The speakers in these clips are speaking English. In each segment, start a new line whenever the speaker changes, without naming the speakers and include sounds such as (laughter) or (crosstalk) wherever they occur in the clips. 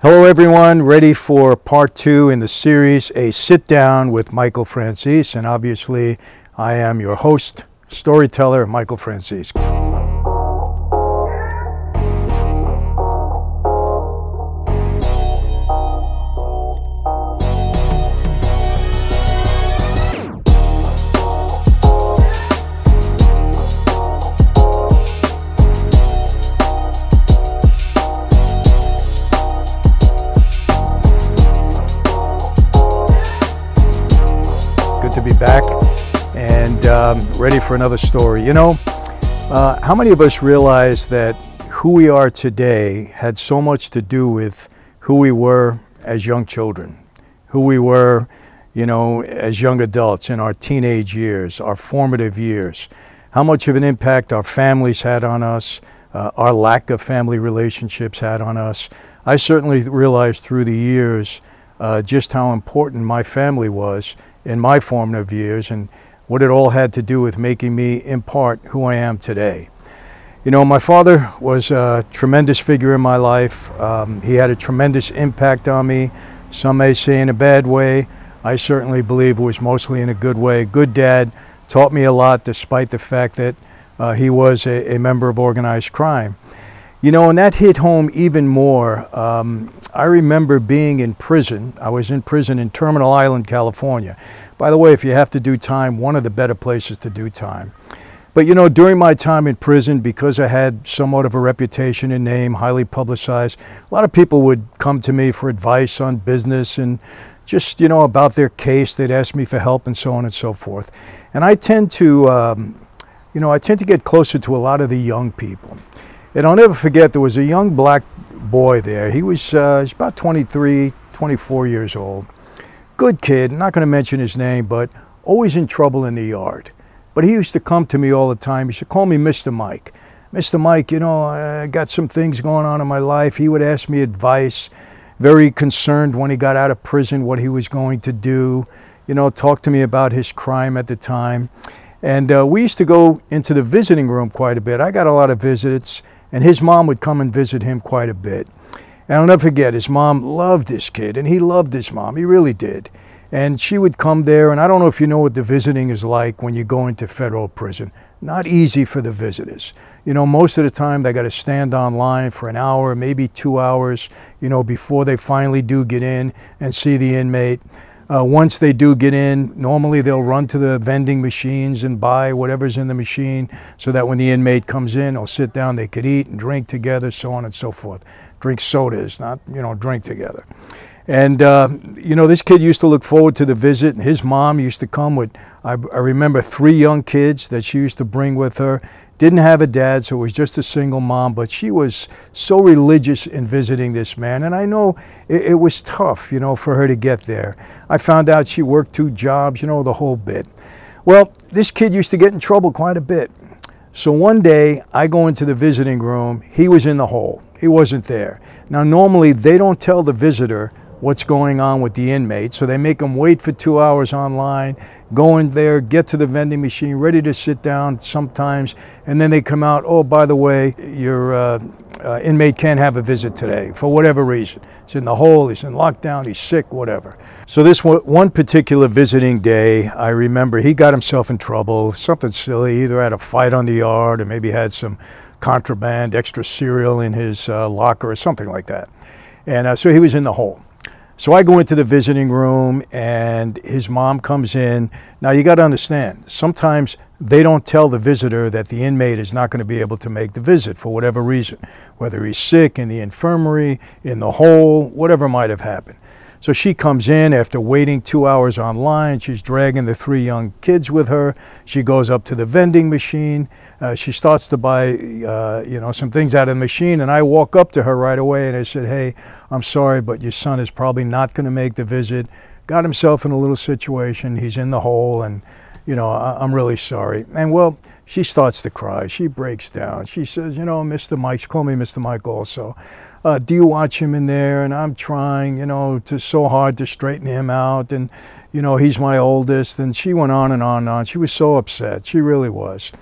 Hello, everyone. Ready for part two in the series, A Sit Down with Michael Franzese. And obviously, I am your host, storyteller, Michael Franzese. Be back and um, ready for another story. You know, uh, how many of us realize that who we are today had so much to do with who we were as young children, who we were, you know, as young adults in our teenage years, our formative years, how much of an impact our families had on us, uh, our lack of family relationships had on us. I certainly realized through the years uh, just how important my family was in my formative years and what it all had to do with making me, in part, who I am today. You know, my father was a tremendous figure in my life. Um, he had a tremendous impact on me. Some may say in a bad way. I certainly believe it was mostly in a good way. Good dad, taught me a lot despite the fact that uh, he was a, a member of organized crime. You know, and that hit home even more. Um, I remember being in prison. I was in prison in Terminal Island, California. By the way, if you have to do time, one of the better places to do time. But you know, during my time in prison, because I had somewhat of a reputation and name, highly publicized, a lot of people would come to me for advice on business and just, you know, about their case. They'd ask me for help and so on and so forth. And I tend to, um, you know, I tend to get closer to a lot of the young people. And I'll never forget, there was a young black boy there. He was uh, about 23, 24 years old. Good kid, not going to mention his name, but always in trouble in the yard. But he used to come to me all the time. He should call me Mr. Mike. Mr. Mike, you know, I got some things going on in my life. He would ask me advice, very concerned when he got out of prison, what he was going to do, you know, talk to me about his crime at the time. And uh, we used to go into the visiting room quite a bit. I got a lot of visits, and his mom would come and visit him quite a bit. And I'll never forget, his mom loved this kid, and he loved his mom. He really did. And she would come there, and I don't know if you know what the visiting is like when you go into federal prison. Not easy for the visitors. You know, most of the time they got to stand online for an hour, maybe two hours, you know, before they finally do get in and see the inmate. Uh, once they do get in, normally they'll run to the vending machines and buy whatever's in the machine so that when the inmate comes in, they'll sit down, they could eat and drink together, so on and so forth. Drink sodas, not, you know, drink together. And, uh, you know, this kid used to look forward to the visit. And his mom used to come with, I, I, remember, three young kids that she used to bring with her. Didn't have a dad, so it was just a single mom, but she was so religious in visiting this man. And I know it, it was tough, you know, for her to get there. I found out she worked two jobs, you know, the whole bit. Well, this kid used to get in trouble quite a bit. So one day I go into the visiting room. He was in the hole. He wasn't there. Now, normally they don't tell the visitor what's going on with the inmate. So they make them wait for two hours online, go in there, get to the vending machine, ready to sit down sometimes, and then they come out, oh, by the way, your uh, uh, inmate can't have a visit today for whatever reason. He's in the hole, he's in lockdown, he's sick, whatever. So this one particular visiting day, I remember he got himself in trouble, something silly, either had a fight on the yard or maybe had some contraband, extra cereal in his uh, locker or something like that. And uh, so he was in the hole. So I go into the visiting room and his mom comes in. Now you got to understand, sometimes they don't tell the visitor that the inmate is not going to be able to make the visit for whatever reason, whether he's sick, in the infirmary, in the hole, whatever might have happened. So she comes in after waiting two hours online. She's dragging the three young kids with her. She goes up to the vending machine. Uh, she starts to buy, uh, you know, some things out of the machine. And I walk up to her right away and I said, "Hey, I'm sorry, but your son is probably not going to make the visit. Got himself in a little situation. He's in the hole, and you know, I- I'm really sorry." And well, she starts to cry. She breaks down. She says, "You know, Mr. Mike, call me Mr. Mike also." uh, do you watch him in there? And I'm trying, you know, to so hard to straighten him out. And, you know, he's my oldest. And she went on and on and on. She was so upset. She really was.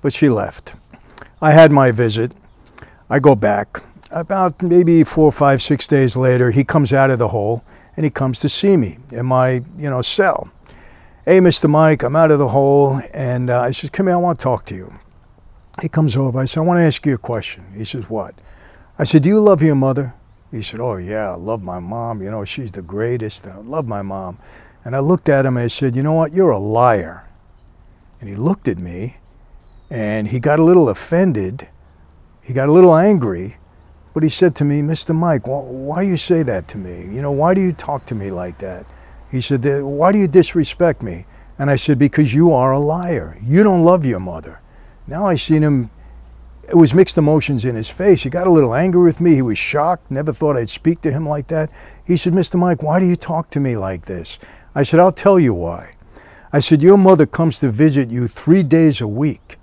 But she left. I had my visit. I go back. about maybe four, five, six days later, he comes out of the hole and he comes to see me in my, you know, cell. Hey, Mr. Mike, I'm out of the hole, and uh, I said, come here, I want to talk to you. He comes over. I said, I want to ask you a question. He says, what? I said, do you love your mother? He said, oh, yeah, I love my mom. You know, she's the greatest. I love my mom. And I looked at him and I said, you know what? You're a liar. And he looked at me and he got a little offended. He got a little angry. But he said to me, Mr. Mike, why do you say that to me? You know, why do you talk to me like that? He said, why do you disrespect me? And I said, because you are a liar. You don't love your mother. Now I seen him, it was mixed emotions in his face. He got a little angry with me. He was shocked, never thought I'd speak to him like that. He said, Mr. Mike, why do you talk to me like this? I said, I'll tell you why. I said, your mother comes to visit you three days a week.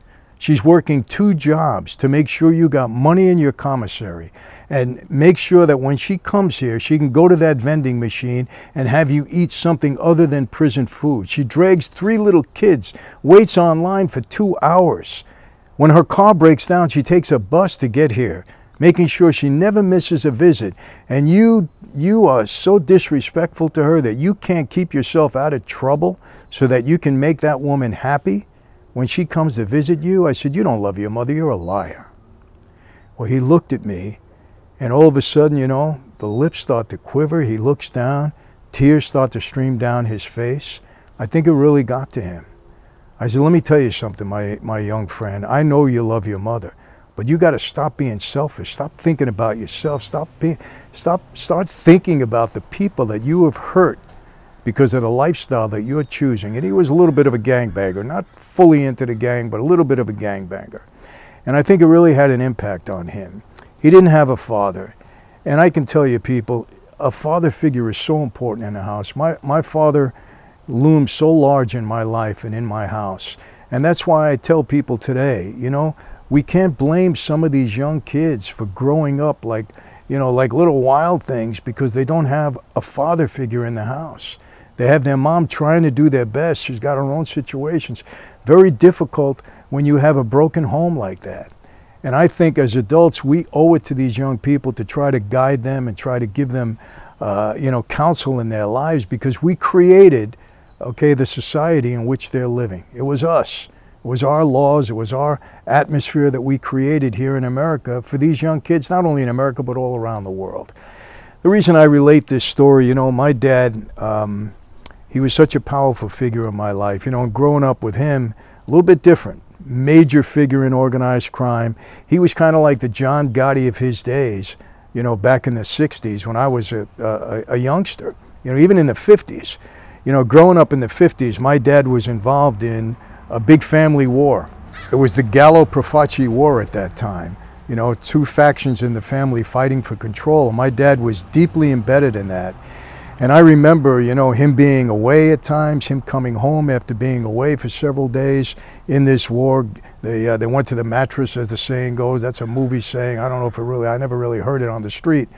She's working two jobs to make sure you got money in your commissary and make sure that when she comes here, she can go to that vending machine and have you eat something other than prison food. She drags three little kids, waits online for two hours. When her car breaks down, she takes a bus to get here, making sure she never misses a visit. And you, you are so disrespectful to her that you can't keep yourself out of trouble so that you can make that woman happy. When she comes to visit you, I said, You don't love your mother, you're a liar. Well, he looked at me, and all of a sudden, you know, the lips start to quiver. He looks down, tears start to stream down his face. I think it really got to him. I said, Let me tell you something, my, my young friend. I know you love your mother, but you got to stop being selfish. Stop thinking about yourself. Stop being, stop, start thinking about the people that you have hurt because of the lifestyle that you're choosing. And he was a little bit of a gangbanger, not fully into the gang, but a little bit of a gangbanger. And I think it really had an impact on him. He didn't have a father. And I can tell you, people, a father figure is so important in a house. My, my father looms so large in my life and in my house. And that's why I tell people today, you know, we can't blame some of these young kids for growing up like, you know, like little wild things because they don't have a father figure in the house. They have their mom trying to do their best. She's got her own situations. Very difficult when you have a broken home like that. And I think as adults, we owe it to these young people to try to guide them and try to give them, uh, you know, counsel in their lives because we created, okay, the society in which they're living. It was us. It was our laws. It was our atmosphere that we created here in America for these young kids, not only in America, but all around the world. The reason I relate this story, you know, my dad, um, he was such a powerful figure in my life. You know, and growing up with him, a little bit different. Major figure in organized crime. He was kind of like the John Gotti of his days, you know, back in the 60s when I was a, a, a youngster, you know, even in the 50s. You know, growing up in the 50s, my dad was involved in a big family war. It was the Gallo Profaci War at that time. You know, two factions in the family fighting for control. My dad was deeply embedded in that. And I remember, you know, him being away at times, him coming home after being away for several days in this war. They, uh, they went to the mattress, as the saying goes. That's a movie saying. I don't know if it really, I never really heard it on the street.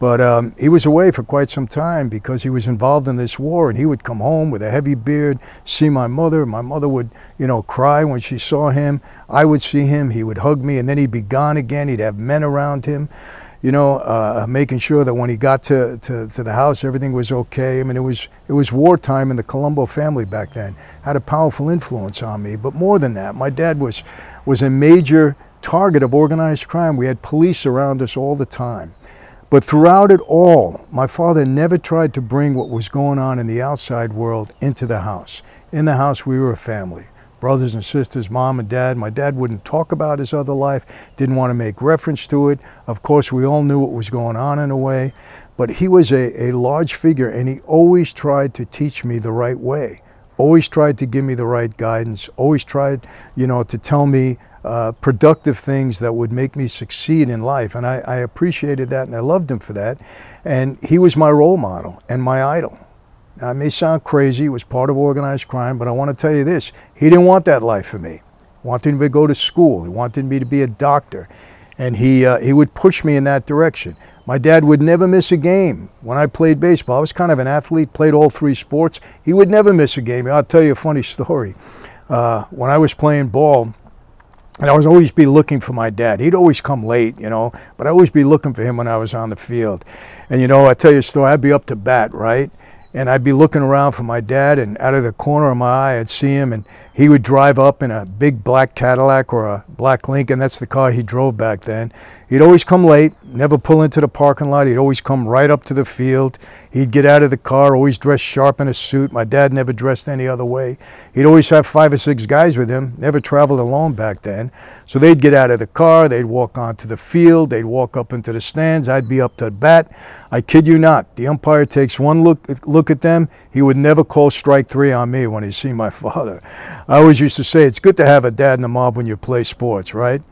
But um, he was away for quite some time because he was involved in this war, and he would come home with a heavy beard, see my mother. My mother would, you know, cry when she saw him. I would see him. He would hug me, and then he'd be gone again. He'd have men around him you know, uh, making sure that when he got to, to, to, the house, everything was okay. I mean, it was, it was wartime in the Colombo family back then. Had a powerful influence on me. But more than that, my dad was, was a major target of organized crime. We had police around us all the time. But throughout it all, my father never tried to bring what was going on in the outside world into the house. In the house, we were a family brothers and sisters, mom and dad. My dad wouldn't talk about his other life, didn't want to make reference to it. Of course, we all knew what was going on in a way, but he was a, a large figure and he always tried to teach me the right way, always tried to give me the right guidance, always tried, you know, to tell me uh, productive things that would make me succeed in life. And I, I appreciated that and I loved him for that. And he was my role model and my idol. Now, it may sound crazy, it was part of organized crime, but I want to tell you this he didn't want that life for me. He wanted me to go to school, he wanted me to be a doctor, and he, uh, he would push me in that direction. My dad would never miss a game. When I played baseball, I was kind of an athlete, played all three sports. He would never miss a game. I'll tell you a funny story. Uh, when I was playing ball, and I was always be looking for my dad. He'd always come late, you know, but I always be looking for him when I was on the field. And you know, I tell you a story. I'd be up to bat, right? And I'd be looking around for my dad, and out of the corner of my eye, I'd see him, and he would drive up in a big black Cadillac or a black Lincoln. That's the car he drove back then. He'd always come late, never pull into the parking lot. He'd always come right up to the field. He'd get out of the car, always dressed sharp in a suit. My dad never dressed any other way. He'd always have five or six guys with him, never traveled alone back then. So they'd get out of the car, they'd walk onto the field, they'd walk up into the stands. I'd be up to bat. I kid you not, the umpire takes one look, look at them. He would never call strike three on me when he see my (laughs) father. I always used to say, it's good to have a dad in the mob when you play sports, right?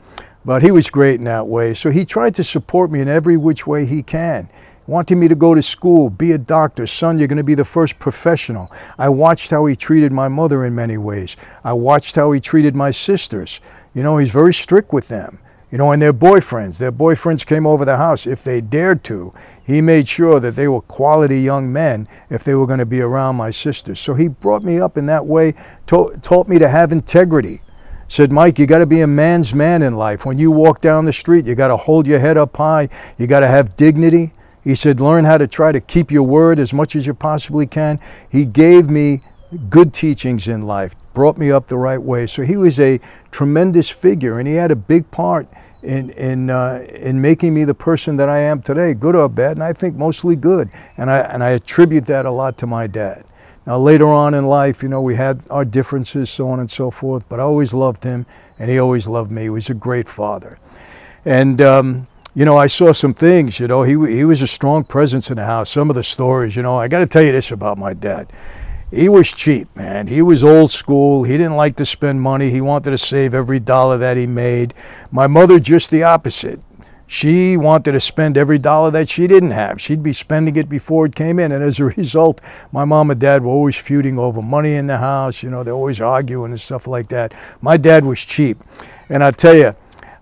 But he was great in that way. So he tried to support me in every which way he can. Wanting me to go to school, be a doctor. Son, you're going to be the first professional. I watched how he treated my mother in many ways. I watched how he treated my sisters. You know, he's very strict with them. You know, and their boyfriends. Their boyfriends came over the house if they dared to. He made sure that they were quality young men if they were going to be around my sisters. So he brought me up in that way, taught, taught me to have integrity said, Mike, you got to be a man's man in life. When you walk down the street, you got to hold your head up high. You got to have dignity. He said, learn how to try to keep your word as much as you possibly can. He gave me good teachings in life, brought me up the right way. So he was a tremendous figure, and he had a big part in in uh, in making me the person that I am today, good or bad, and I think mostly good. And I and I attribute that a lot to my dad. Now, later on in life, you know, we had our differences, so on and so forth, but I always loved him, and he always loved me. He was a great father. And, um, you know, I saw some things, you know, he, he was a strong presence in the house. Some of the stories, you know, I got to tell you this about my dad. He was cheap, man. He was old school. He didn't like to spend money. He wanted to save every dollar that he made. My mother, just the opposite. She wanted to spend every dollar that she didn't have. She'd be spending it before it came in. And as a (laughs) result, my mom and dad were always feuding over money in the house. You know, they're always arguing and stuff like that. My dad was cheap. And I tell you,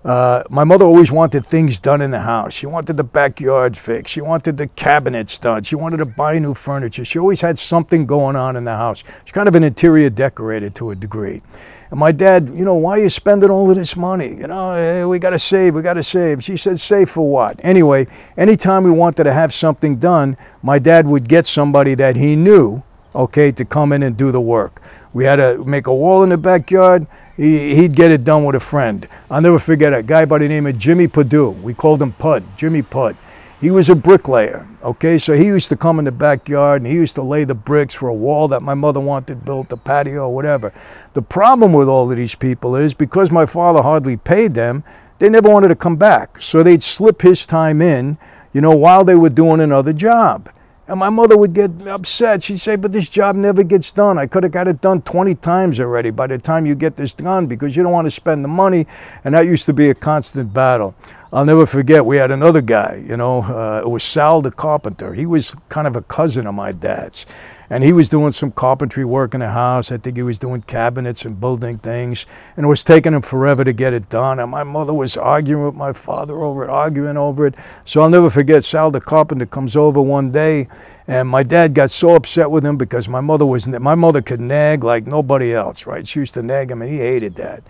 uh, my mother always wanted things done in the house. She wanted the backyard fixed. She wanted the cabinets done. She wanted to buy new furniture. She always had something going on in the house. She's kind of an interior decorator to a degree. And my dad, you know, why are you spending all of this money? You know, hey, we got to save, we got to save. She said, save for what? Anyway, anytime we wanted to have something done, my dad would get somebody that he knew, okay, to come in and do the work. We had to make a wall in the backyard. He, would get it done with a friend. I'll never forget a guy by the name of Jimmy Purdue. We called him Pud, Jimmy Pud. He was a bricklayer, okay? So he used to come in the backyard and he used to lay the bricks for a wall that my mother wanted built, a patio or whatever. The problem with all of these people is because my father hardly paid them, they never wanted to come back. So they'd slip his time in, you know, while they were doing another job. And my mother would get upset. She'd say, but this job never gets done. I could have got it done 20 times already by the time you get this done because you don't want to spend the money. And that used to be a constant battle. I'll never forget, we had another guy, you know, uh, it was Sal the carpenter. He was kind of a cousin of my dad's. And he was doing some carpentry work in the house. I think he was doing cabinets and building things. And it was taking him forever to get it done. And my mother was arguing with my father over it, arguing over it. So I'll never forget, Sal the carpenter comes over one day and my dad got so upset with him because my mother was, my mother could nag like nobody else, right? She used to nag him and he hated that.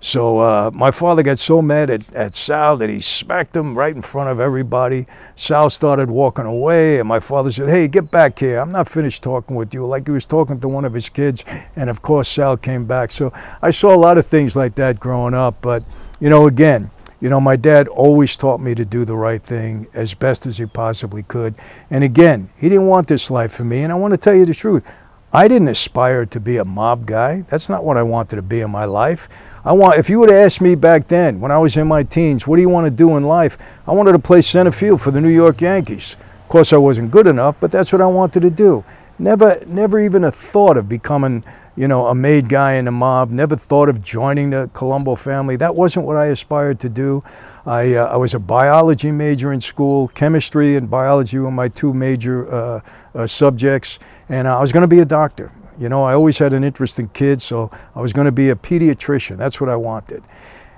So uh, my father got so mad at, at Sal that he smacked him right in front of everybody. Sal started walking away, and my father said, Hey, get back here. I'm not finished talking with you, like he was talking to one of his kids. And of course, Sal came back. So I saw a lot of things like that growing up. But, you know, again, you know, my dad always taught me to do the right thing as best as he possibly could. And again, he didn't want this life for me. And I want to tell you the truth. I didn't aspire to be a mob guy. That's not what I wanted to be in my life. I want, if you would have asked me back then, when I was in my teens, what do you want to do in life? I wanted to play center field for the New York Yankees. Of course, I wasn't good enough, but that's what I wanted to do. Never, never even a thought of becoming, you know, a made guy in the mob. Never thought of joining the Colombo family. That wasn't what I aspired to do. I, uh, I was a biology major in school. Chemistry and biology were my two major uh, uh, subjects, and I was going to be a doctor. You know, I always had an interest in kids, so I was going to be a pediatrician. That's what I wanted.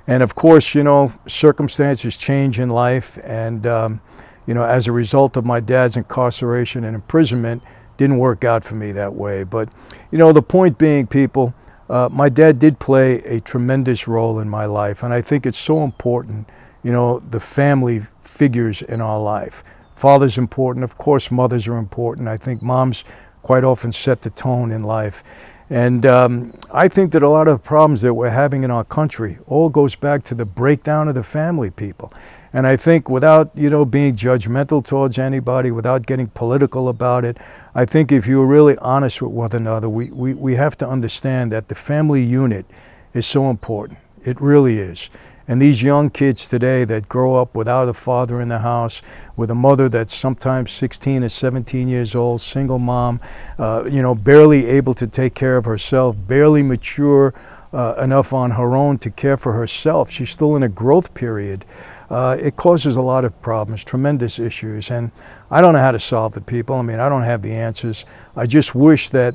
And of course, you know, circumstances change in life, and um, you know, as a result of my dad's incarceration and imprisonment, didn't work out for me that way. But you know, the point being, people, uh, my dad did play a tremendous role in my life, and I think it's so important, you know, the family figures in our life. Father's important, of course, mothers are important. I think moms quite often set the tone in life. And um, I think that a lot of the problems that we're having in our country all goes back to the breakdown of the family people. And I think without, you know, being judgmental towards anybody, without getting political about it, I think if you're really honest with one another, we, we, we have to understand that the family unit is so important. It really is. And these young kids today that grow up without a father in the house, with a mother that's sometimes 16 or 17 years old, single mom, uh, you know, barely able to take care of herself, barely mature uh, enough on her own to care for herself. She's still in a growth period. Uh, it causes a lot of problems, tremendous issues. And I don't know how to solve it, people. I mean, I don't have the answers. I just wish that,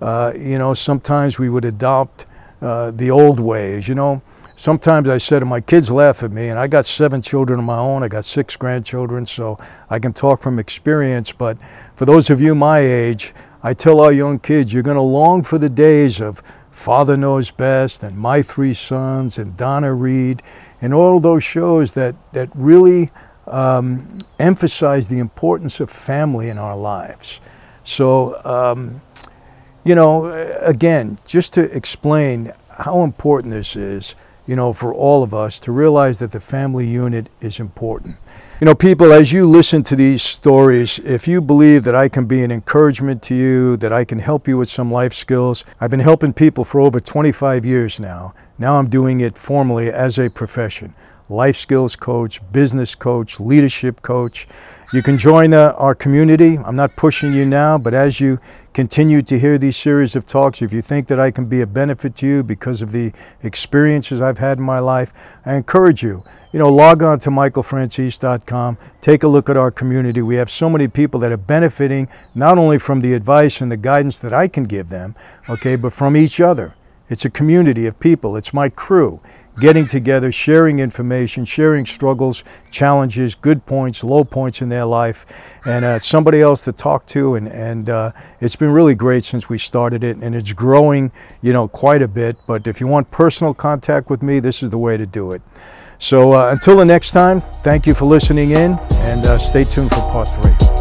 uh, you know, sometimes we would adopt uh, the old ways. You know, sometimes I said to my kids laugh at me, and I got seven children of my own. I got six grandchildren, so I can talk from experience. But for those of you my age, I tell our young kids, you're going to long for the days of Father Knows Best and My Three Sons and Donna Reed and all those shows that, that really um, emphasize the importance of family in our lives. So, um, you know, again, just to explain how important this is, you know, for all of us to realize that the family unit is important. You know, people, as you listen to these stories, if you believe that I can be an encouragement to you, that I can help you with some life skills, I've been helping people for over 25 years now. Now I'm doing it formally as a profession. Life skills coach, business coach, leadership coach. You can join uh, our community. I'm not pushing you now, but as you continue to hear these series of talks, if you think that I can be a benefit to you because of the experiences I've had in my life, I encourage you, you know, log on to michaelfranzese.com, take a look at our community. We have so many people that are benefiting not only from the advice and the guidance that I can give them, okay, but from each other. It's a community of people. It's my crew getting together, sharing information, sharing struggles, challenges, good points, low points in their life, and uh, somebody else to talk to. And, and uh, it's been really great since we started it, and it's growing, you know, quite a bit. But if you want personal contact with me, this is the way to do it. So uh, until the next time, thank you for listening in, and uh, stay tuned for part three.